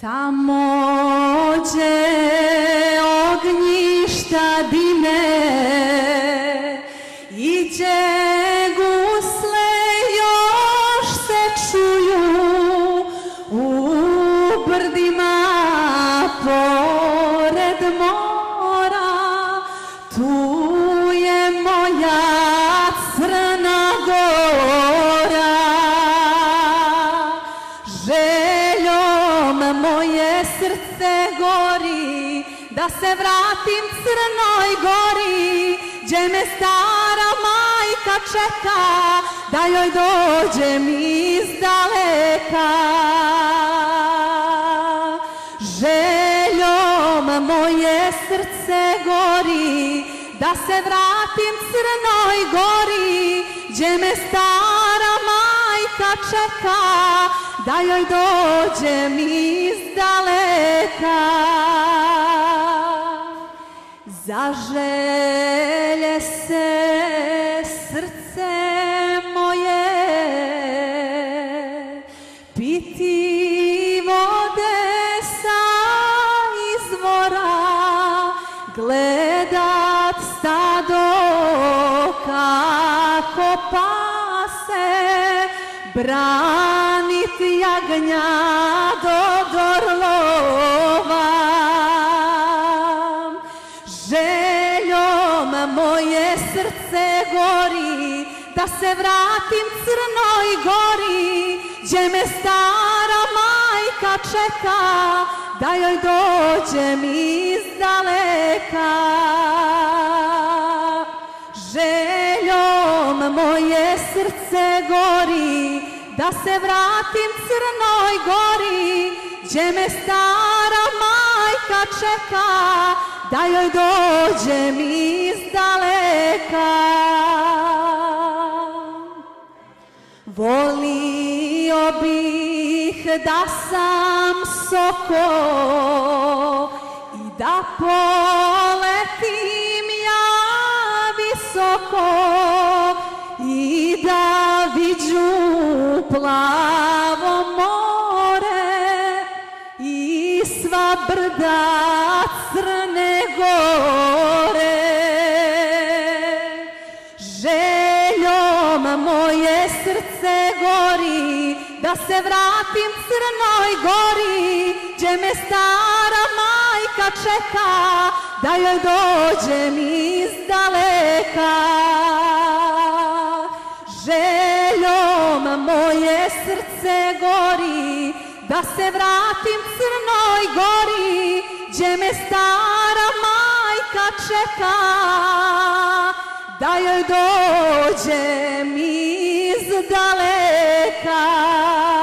Tamo gdje ognjišta dime i srce gori da se vratim crnoj gori gdje me stara majka čeka da joj dođem iz daleka. Željom moje srce gori da se vratim crnoj gori gdje me stara majka čeka da joj dođem iz daleka zaželje se srce moje piti vode sa izvora gledat stado kako pase branit jagnja do dorlova željom moje srce gori da se vratim crnoj gori gdje me stara majka čeka da joj dođem iz daleka moje srce gori da se vratim crnoj gori gdje me stara majka čeka da joj dođem iz daleka. Volio bih da sam soko i da poletim plavo more i sva brda crne gore. Željom moje srce gori da se vratim crnoj gori gdje me stara majka čeka da joj dođem iz daleka. Željom moje srce gori Da se vratim crnoj gori Gdje me stara majka čeka Da joj dođem iz daleka.